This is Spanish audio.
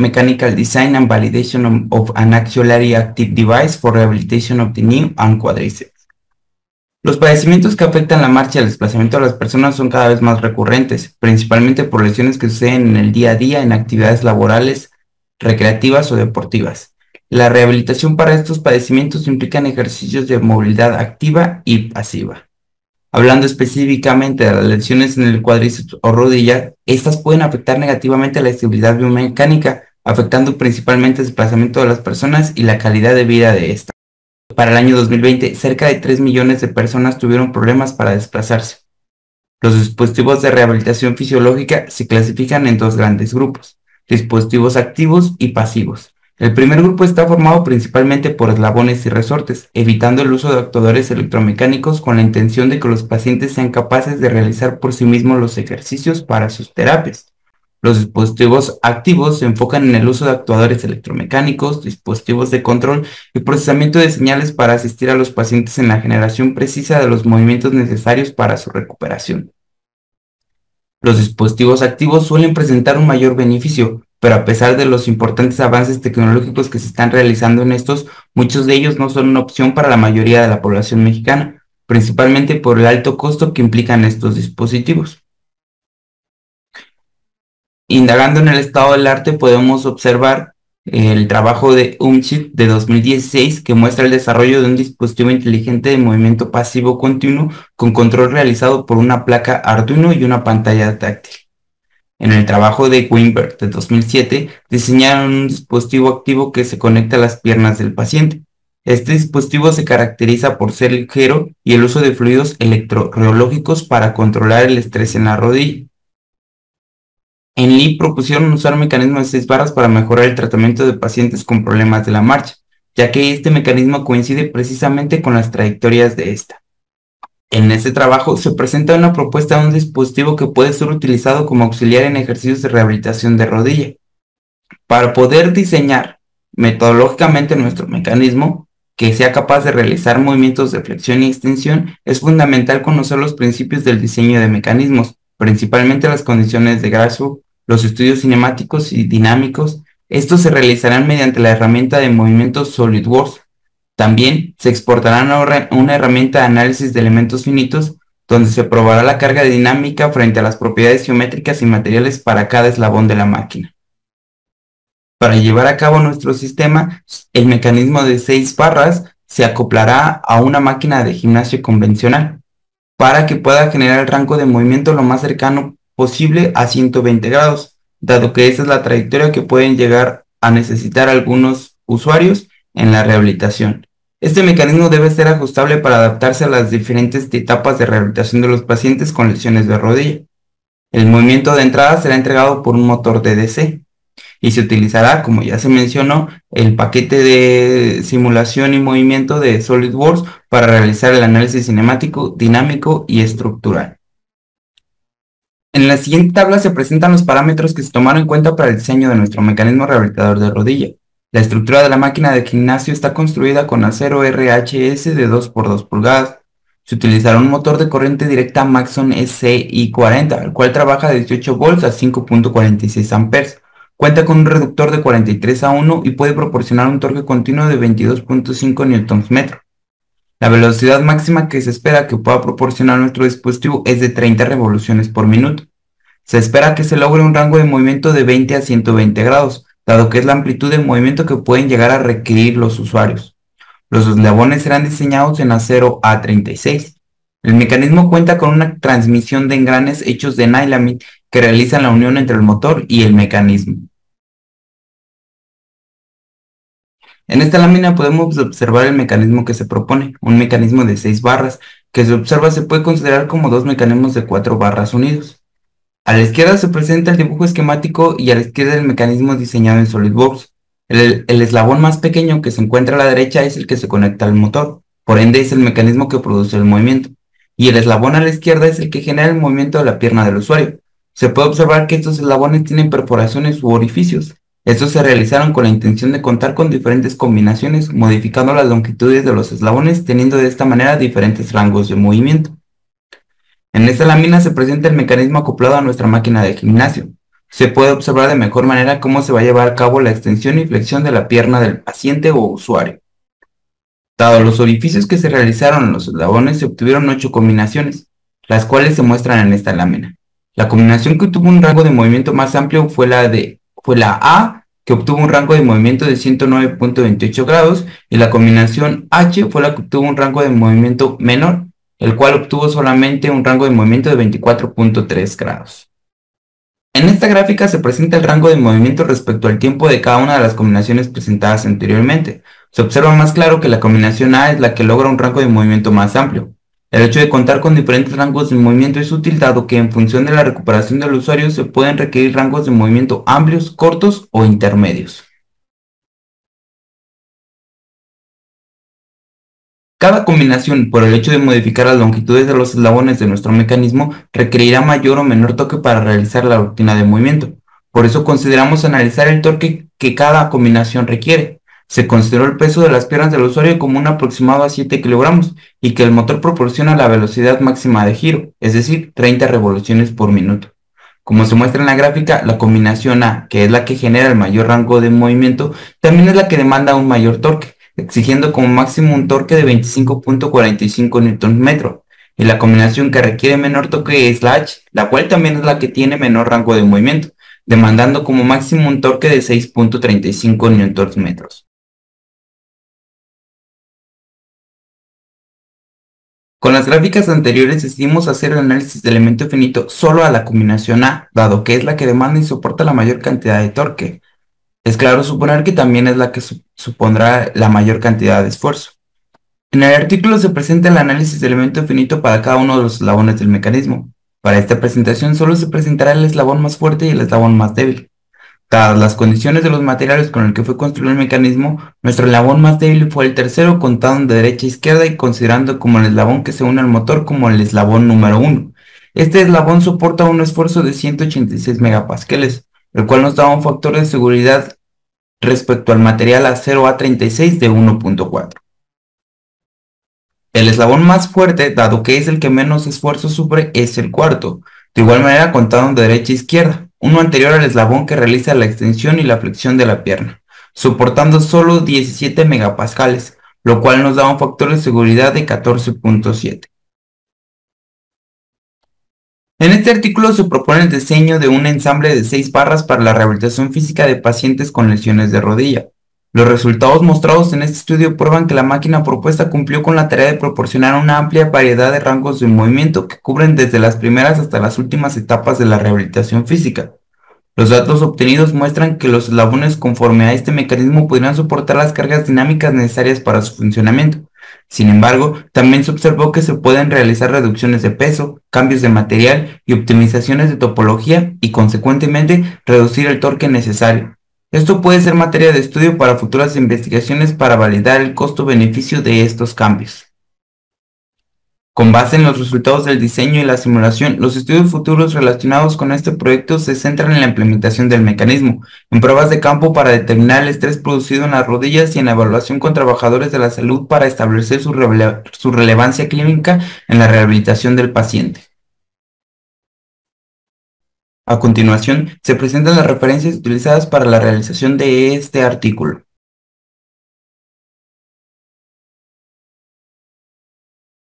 Mechanical Design and Validation of an Actually Active Device for Rehabilitation of the Knee and Quadriceps. Los padecimientos que afectan la marcha y el desplazamiento de las personas son cada vez más recurrentes, principalmente por lesiones que suceden en el día a día en actividades laborales, recreativas o deportivas. La rehabilitación para estos padecimientos implican ejercicios de movilidad activa y pasiva. Hablando específicamente de las lesiones en el cuádriceps o rodilla, estas pueden afectar negativamente la estabilidad biomecánica, afectando principalmente el desplazamiento de las personas y la calidad de vida de esta. Para el año 2020, cerca de 3 millones de personas tuvieron problemas para desplazarse. Los dispositivos de rehabilitación fisiológica se clasifican en dos grandes grupos, dispositivos activos y pasivos. El primer grupo está formado principalmente por eslabones y resortes, evitando el uso de actuadores electromecánicos con la intención de que los pacientes sean capaces de realizar por sí mismos los ejercicios para sus terapias. Los dispositivos activos se enfocan en el uso de actuadores electromecánicos, dispositivos de control y procesamiento de señales para asistir a los pacientes en la generación precisa de los movimientos necesarios para su recuperación. Los dispositivos activos suelen presentar un mayor beneficio, pero a pesar de los importantes avances tecnológicos que se están realizando en estos, muchos de ellos no son una opción para la mayoría de la población mexicana, principalmente por el alto costo que implican estos dispositivos. Indagando en el estado del arte podemos observar el trabajo de UMCHIP de 2016 que muestra el desarrollo de un dispositivo inteligente de movimiento pasivo continuo con control realizado por una placa Arduino y una pantalla táctil. En el trabajo de Weinberg de 2007 diseñaron un dispositivo activo que se conecta a las piernas del paciente. Este dispositivo se caracteriza por ser ligero y el uso de fluidos electroreológicos para controlar el estrés en la rodilla. En Lee propusieron usar un mecanismo de seis barras para mejorar el tratamiento de pacientes con problemas de la marcha, ya que este mecanismo coincide precisamente con las trayectorias de esta. En este trabajo se presenta una propuesta de un dispositivo que puede ser utilizado como auxiliar en ejercicios de rehabilitación de rodilla. Para poder diseñar metodológicamente nuestro mecanismo, que sea capaz de realizar movimientos de flexión y extensión, es fundamental conocer los principios del diseño de mecanismos, principalmente las condiciones de Grashow los estudios cinemáticos y dinámicos. Estos se realizarán mediante la herramienta de movimiento SolidWorks. También se exportará una herramienta de análisis de elementos finitos donde se probará la carga dinámica frente a las propiedades geométricas y materiales para cada eslabón de la máquina. Para llevar a cabo nuestro sistema, el mecanismo de seis barras se acoplará a una máquina de gimnasio convencional para que pueda generar el rango de movimiento lo más cercano posible a 120 grados, dado que esa es la trayectoria que pueden llegar a necesitar algunos usuarios en la rehabilitación. Este mecanismo debe ser ajustable para adaptarse a las diferentes etapas de rehabilitación de los pacientes con lesiones de rodilla. El movimiento de entrada será entregado por un motor DDC y se utilizará, como ya se mencionó, el paquete de simulación y movimiento de SolidWorks para realizar el análisis cinemático, dinámico y estructural. En la siguiente tabla se presentan los parámetros que se tomaron en cuenta para el diseño de nuestro mecanismo rehabilitador de rodilla. La estructura de la máquina de gimnasio está construida con acero RHS de 2 por 2 pulgadas. Se utilizará un motor de corriente directa Maxon SI40, el cual trabaja de 18 volts a 5.46 amperes. Cuenta con un reductor de 43 a 1 y puede proporcionar un torque continuo de 22.5 Nm. La velocidad máxima que se espera que pueda proporcionar nuestro dispositivo es de 30 revoluciones por minuto. Se espera que se logre un rango de movimiento de 20 a 120 grados, dado que es la amplitud de movimiento que pueden llegar a requerir los usuarios. Los eslabones serán diseñados en acero A36. El mecanismo cuenta con una transmisión de engranes hechos de nylon que realizan la unión entre el motor y el mecanismo. En esta lámina podemos observar el mecanismo que se propone, un mecanismo de seis barras, que se observa se puede considerar como dos mecanismos de cuatro barras unidos. A la izquierda se presenta el dibujo esquemático y a la izquierda el mecanismo diseñado en SolidWorks. El, el eslabón más pequeño que se encuentra a la derecha es el que se conecta al motor, por ende es el mecanismo que produce el movimiento. Y el eslabón a la izquierda es el que genera el movimiento de la pierna del usuario. Se puede observar que estos eslabones tienen perforaciones u orificios, estos se realizaron con la intención de contar con diferentes combinaciones, modificando las longitudes de los eslabones, teniendo de esta manera diferentes rangos de movimiento. En esta lámina se presenta el mecanismo acoplado a nuestra máquina de gimnasio. se puede observar de mejor manera cómo se va a llevar a cabo la extensión y flexión de la pierna del paciente o usuario. Dado los orificios que se realizaron en los eslabones, se obtuvieron ocho combinaciones, las cuales se muestran en esta lámina. La combinación que tuvo un rango de movimiento más amplio fue la de fue la A, que obtuvo un rango de movimiento de 109.28 grados, y la combinación H fue la que obtuvo un rango de movimiento menor, el cual obtuvo solamente un rango de movimiento de 24.3 grados. En esta gráfica se presenta el rango de movimiento respecto al tiempo de cada una de las combinaciones presentadas anteriormente. Se observa más claro que la combinación A es la que logra un rango de movimiento más amplio. El hecho de contar con diferentes rangos de movimiento es útil dado que en función de la recuperación del usuario se pueden requerir rangos de movimiento amplios, cortos o intermedios. Cada combinación, por el hecho de modificar las longitudes de los eslabones de nuestro mecanismo, requerirá mayor o menor toque para realizar la rutina de movimiento. Por eso consideramos analizar el torque que cada combinación requiere. Se consideró el peso de las piernas del usuario como un aproximado a 7 kilogramos y que el motor proporciona la velocidad máxima de giro, es decir, 30 revoluciones por minuto. Como se muestra en la gráfica, la combinación A, que es la que genera el mayor rango de movimiento, también es la que demanda un mayor torque exigiendo como máximo un torque de 25.45 Nm, y la combinación que requiere menor toque es la H, la cual también es la que tiene menor rango de movimiento, demandando como máximo un torque de 6.35 Nm. Con las gráficas anteriores decidimos hacer el análisis de elemento finito solo a la combinación A, dado que es la que demanda y soporta la mayor cantidad de torque, es claro suponer que también es la que supondrá la mayor cantidad de esfuerzo. En el artículo se presenta el análisis de elemento finito para cada uno de los eslabones del mecanismo. Para esta presentación solo se presentará el eslabón más fuerte y el eslabón más débil. Dadas las condiciones de los materiales con el que fue construido el mecanismo, nuestro eslabón más débil fue el tercero contado de derecha a izquierda y considerando como el eslabón que se une al motor como el eslabón número 1. Este eslabón soporta un esfuerzo de 186 megapascales, el cual nos da un factor de seguridad respecto al material acero A36 de 1.4. El eslabón más fuerte, dado que es el que menos esfuerzo sufre, es el cuarto, de igual manera contado de derecha a izquierda, uno anterior al eslabón que realiza la extensión y la flexión de la pierna, soportando solo 17 megapascales, lo cual nos da un factor de seguridad de 14.7. En este artículo se propone el diseño de un ensamble de seis barras para la rehabilitación física de pacientes con lesiones de rodilla. Los resultados mostrados en este estudio prueban que la máquina propuesta cumplió con la tarea de proporcionar una amplia variedad de rangos de movimiento que cubren desde las primeras hasta las últimas etapas de la rehabilitación física. Los datos obtenidos muestran que los eslabones conforme a este mecanismo podrían soportar las cargas dinámicas necesarias para su funcionamiento, sin embargo, también se observó que se pueden realizar reducciones de peso, cambios de material y optimizaciones de topología y consecuentemente reducir el torque necesario. Esto puede ser materia de estudio para futuras investigaciones para validar el costo-beneficio de estos cambios. Con base en los resultados del diseño y la simulación, los estudios futuros relacionados con este proyecto se centran en la implementación del mecanismo, en pruebas de campo para determinar el estrés producido en las rodillas y en la evaluación con trabajadores de la salud para establecer su, su relevancia clínica en la rehabilitación del paciente. A continuación, se presentan las referencias utilizadas para la realización de este artículo.